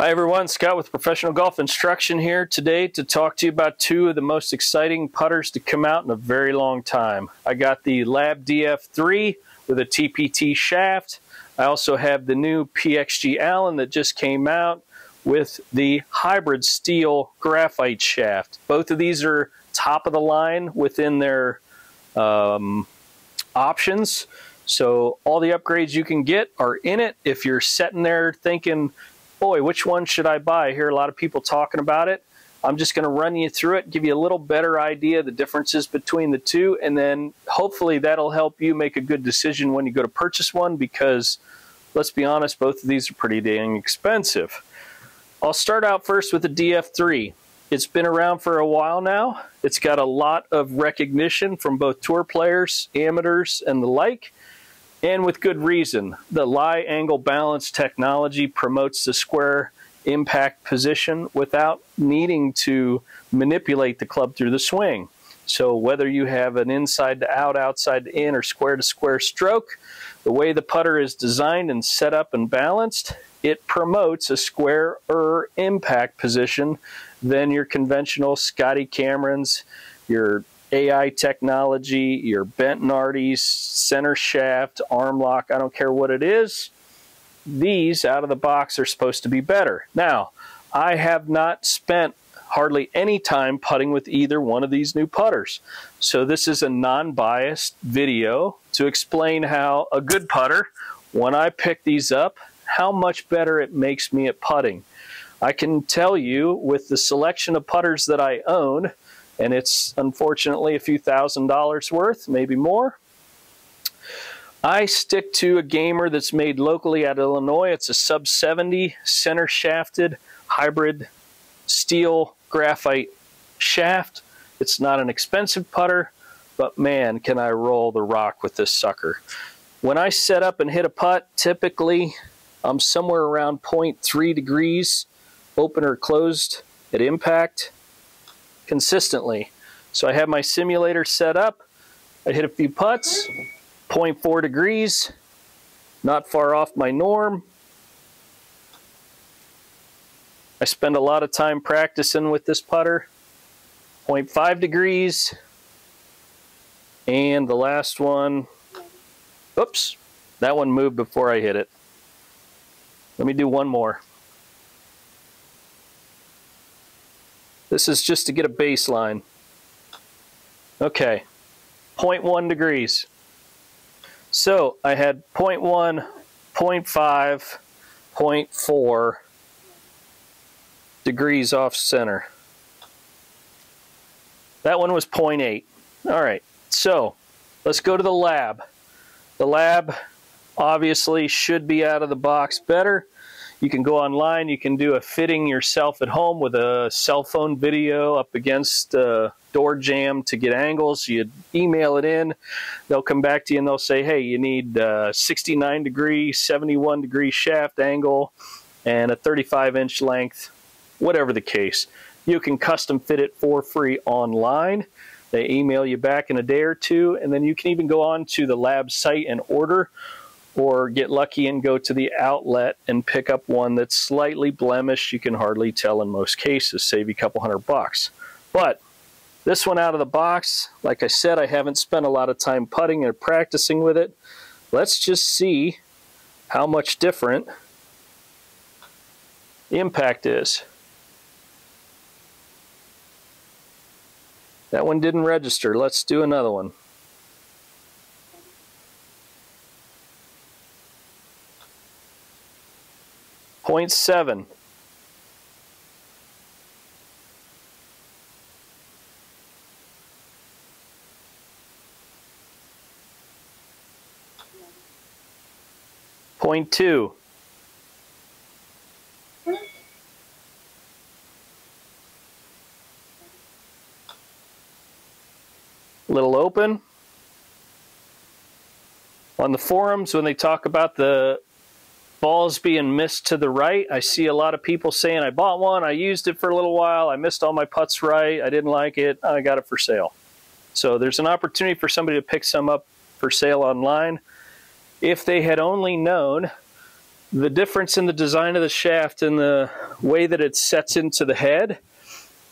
Hi everyone, Scott with Professional Golf Instruction here today to talk to you about two of the most exciting putters to come out in a very long time. I got the Lab DF3 with a TPT shaft. I also have the new PXG Allan that just came out with the hybrid steel graphite shaft. Both of these are top of the line within their um, options. So all the upgrades you can get are in it. If you're sitting there thinking, boy, which one should I buy? I hear a lot of people talking about it. I'm just going to run you through it, give you a little better idea of the differences between the two, and then hopefully that'll help you make a good decision when you go to purchase one because let's be honest, both of these are pretty dang expensive. I'll start out first with the DF3. It's been around for a while now. It's got a lot of recognition from both tour players, amateurs, and the like and with good reason. The lie angle balance technology promotes the square impact position without needing to manipulate the club through the swing. So whether you have an inside to out, outside to in, or square to square stroke, the way the putter is designed and set up and balanced, it promotes a squarer impact position than your conventional Scotty Camerons, your AI technology, your Bettinardi's, center shaft, arm lock, I don't care what it is. These out of the box are supposed to be better. Now, I have not spent hardly any time putting with either one of these new putters. So this is a non-biased video to explain how a good putter, when I pick these up, how much better it makes me at putting. I can tell you with the selection of putters that I own, and it's unfortunately a few thousand dollars worth, maybe more. I stick to a gamer that's made locally out of Illinois. It's a sub 70 center shafted hybrid steel graphite shaft. It's not an expensive putter, but man, can I roll the rock with this sucker. When I set up and hit a putt, typically I'm somewhere around 0.3 degrees open or closed at impact consistently. So I have my simulator set up. I hit a few putts, 0.4 degrees, not far off my norm. I spend a lot of time practicing with this putter. 0.5 degrees. And the last one, oops, that one moved before I hit it. Let me do one more. This is just to get a baseline. Okay, 0.1 degrees. So I had 0.1, 0.5, 0.4 degrees off center. That one was 0.8. All right, so let's go to the lab. The lab obviously should be out of the box better. You can go online, you can do a fitting yourself at home with a cell phone video up against a door jamb to get angles. You email it in, they'll come back to you and they'll say, hey, you need uh, 69 degree, 71 degree shaft angle and a 35 inch length, whatever the case. You can custom fit it for free online. They email you back in a day or two, and then you can even go on to the lab site and order or get lucky and go to the outlet and pick up one that's slightly blemished. You can hardly tell in most cases, save you a couple hundred bucks. But this one out of the box, like I said, I haven't spent a lot of time putting or practicing with it. Let's just see how much different the impact is. That one didn't register. Let's do another one. 0.7. Point two. Little open. On the forums, when they talk about the balls being missed to the right. I see a lot of people saying, I bought one, I used it for a little while, I missed all my putts right, I didn't like it, I got it for sale. So there's an opportunity for somebody to pick some up for sale online. If they had only known The difference in the design of the shaft and the way that it sets into the head,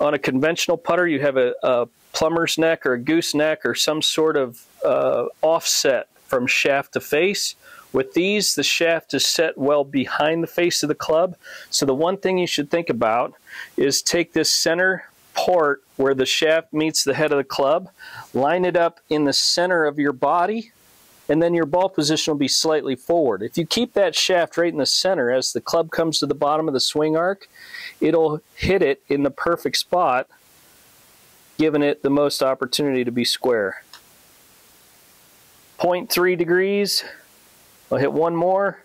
on a conventional putter you have a, a plumber's neck or a gooseneck or some sort of uh, offset from shaft to face. With these, the shaft is set well behind the face of the club. So the one thing you should think about is take this center part where the shaft meets the head of the club, line it up in the center of your body, and then your ball position will be slightly forward. If you keep that shaft right in the center as the club comes to the bottom of the swing arc, it'll hit it in the perfect spot, giving it the most opportunity to be square. 0.3 degrees, I'll hit one more.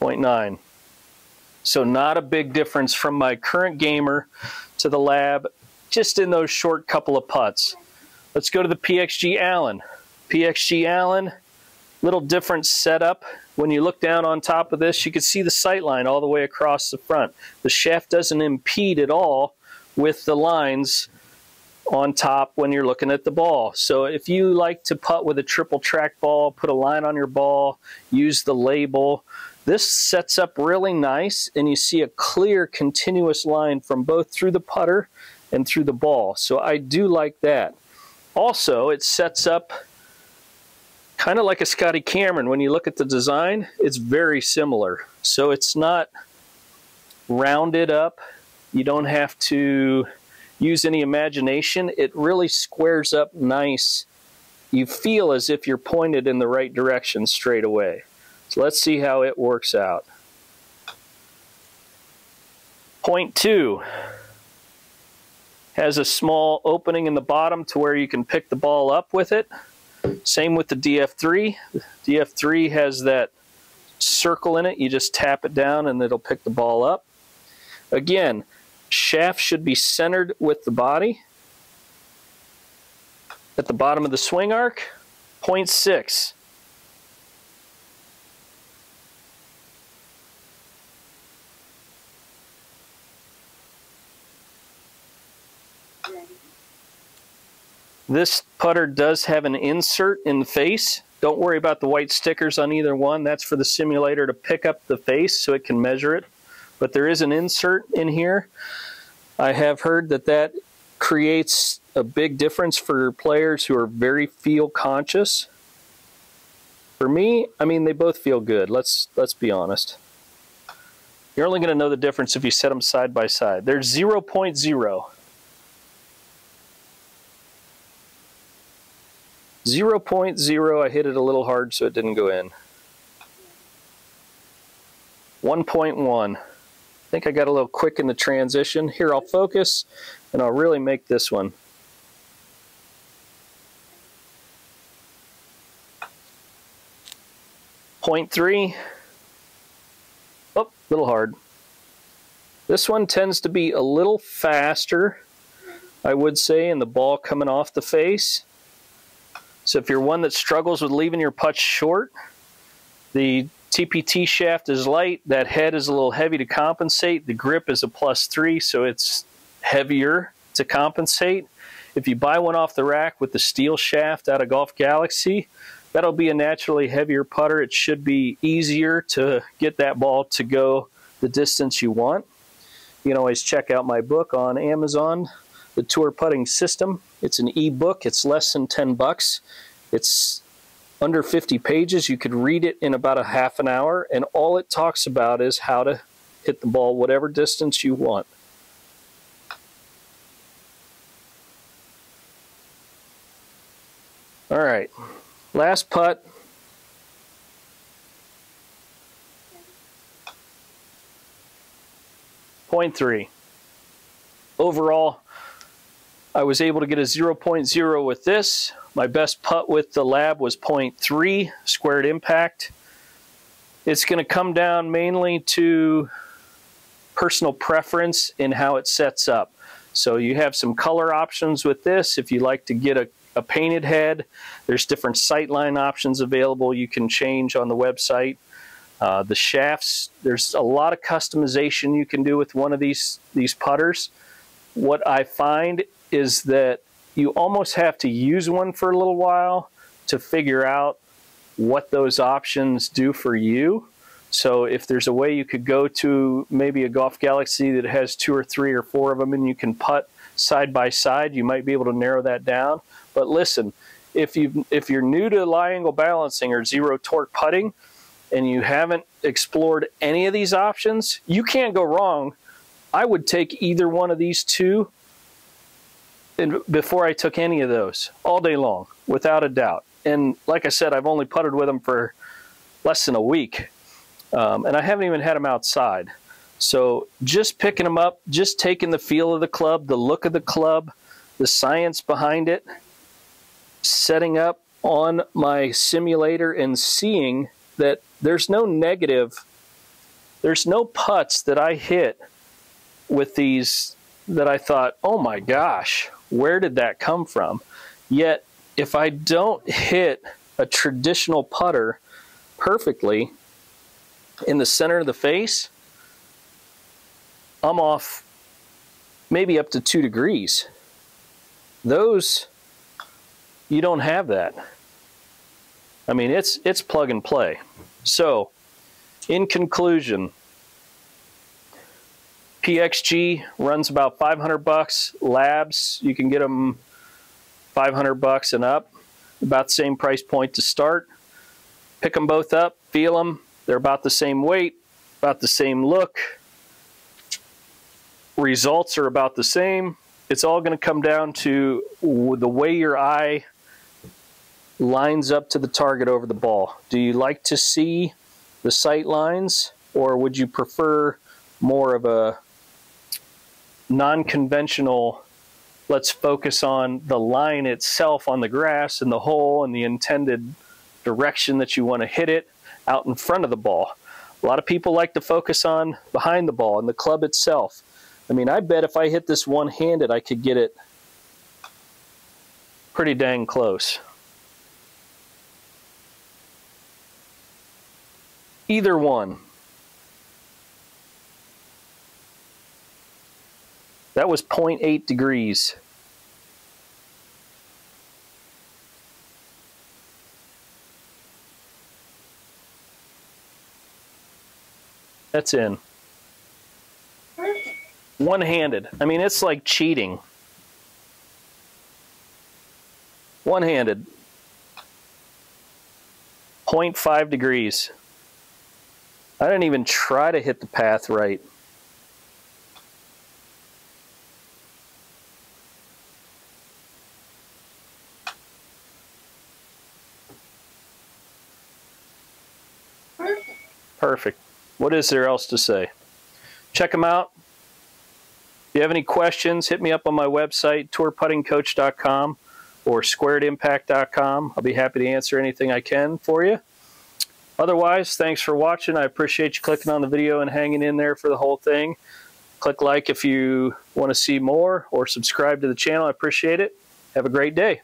Point nine. So not a big difference from my current gamer to the lab, just in those short couple of putts. Let's go to the PXG Allan. PXG Allan, little different setup. When you look down on top of this, you can see the sight line all the way across the front. The shaft doesn't impede at all with the lines on top when you're looking at the ball. So if you like to putt with a triple track ball, put a line on your ball, use the label, this sets up really nice and you see a clear continuous line from both through the putter and through the ball. So I do like that. Also, it sets up kind of like a Scotty Cameron. When you look at the design, it's very similar. So it's not rounded up. You don't have to use any imagination. It really squares up nice. You feel as if you're pointed in the right direction straight away. So let's see how it works out. Point two has a small opening in the bottom to where you can pick the ball up with it. Same with the DF3. DF3 has that circle in it. You just tap it down and it'll pick the ball up. Again, shaft should be centered with the body. At the bottom of the swing arc, 0.6. This putter does have an insert in the face. Don't worry about the white stickers on either one. That's for the simulator to pick up the face so it can measure it. But there is an insert in here. I have heard that that creates a big difference for players who are very feel conscious. For me, I mean, they both feel good. Let's, let's be honest. You're only going to know the difference if you set them side by side. There's 0.0. 0, 0.0, I hit it a little hard so it didn't go in. 1.1. I think I got a little quick in the transition. Here, I'll focus and I'll really make this one. Point 0.3. Oh, a little hard. This one tends to be a little faster, I would say, in the ball coming off the face. So if you're one that struggles with leaving your putts short, the TPT shaft is light, that head is a little heavy to compensate, the grip is a plus three, so it's heavier to compensate. If you buy one off the rack with the steel shaft out of Golf Galaxy, that'll be a naturally heavier putter. It should be easier to get that ball to go the distance you want. You can always check out my book on Amazon, The Tour Putting System. It's an e-book. It's less than 10 bucks. It's under 50 pages. You could read it in about a half an hour, and all it talks about is how to hit the ball whatever distance you want. All right, last putt. Point three. Overall, I was able to get a 0.0 with this. My best putt with the lab was 0.3 squared impact. It's going to come down mainly to personal preference in how it sets up. So you have some color options with this. If you like to get a, a painted head, there's different sightline options available you can change on the website. Uh, the shafts, there's a lot of customization you can do with one of these, these putters what I find is that you almost have to use one for a little while to figure out what those options do for you. So if there's a way you could go to maybe a Golf Galaxy that has two or three or four of them and you can putt side by side, you might be able to narrow that down. But listen, if you if you're new to lie angle balancing or zero torque putting and you haven't explored any of these options, you can't go wrong. I would take either one of these two and before I took any of those all day long, without a doubt. And like I said, I've only putted with them for less than a week. Um, and I haven't even had them outside. So just picking them up, just taking the feel of the club, the look of the club, the science behind it, setting up on my simulator and seeing that there's no negative, there's no putts that I hit with these that I thought, oh my gosh, where did that come from? Yet, if I don't hit a traditional putter perfectly in the center of the face, I'm off maybe up to two degrees. Those, you don't have that. I mean, it's, it's plug and play. So, in conclusion, PXG runs about 500 bucks. Labs, you can get them 500 bucks and up. About the same price point to start. Pick them both up, feel them. They're about the same weight, about the same look. Results are about the same. It's all going to come down to the way your eye lines up to the target over the ball. Do you like to see the sight lines or would you prefer more of a non-conventional let's focus on the line itself on the grass and the hole and the intended direction that you want to hit it out in front of the ball. A lot of people like to focus on behind the ball and the club itself. I mean, I bet if I hit this one-handed, I could get it pretty dang close. Either one. That was 0.8 degrees. That's in. One-handed. I mean, it's like cheating. One-handed. 0.5 degrees. I didn't even try to hit the path right. Perfect. What is there else to say? Check them out. If you have any questions, hit me up on my website, tourputtingcoach.com or squaredimpact.com. I'll be happy to answer anything I can for you. Otherwise, thanks for watching. I appreciate you clicking on the video and hanging in there for the whole thing. Click like if you want to see more or subscribe to the channel. I appreciate it. Have a great day.